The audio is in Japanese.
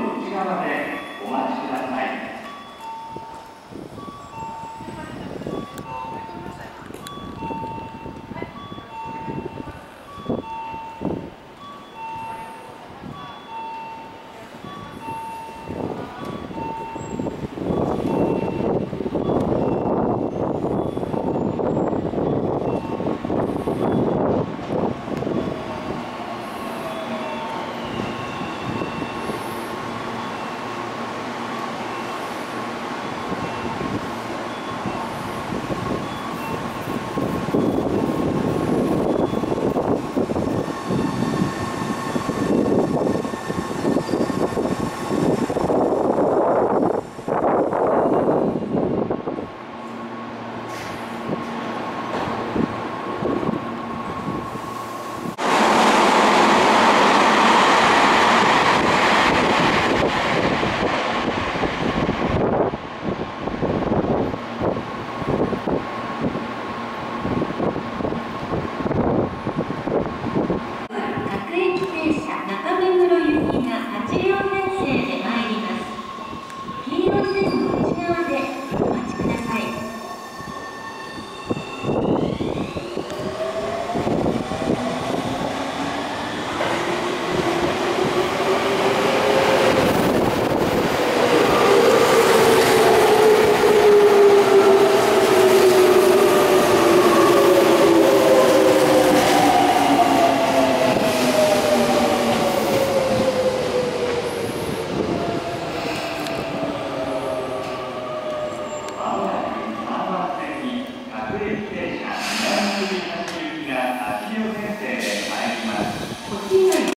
内側でお待ちください。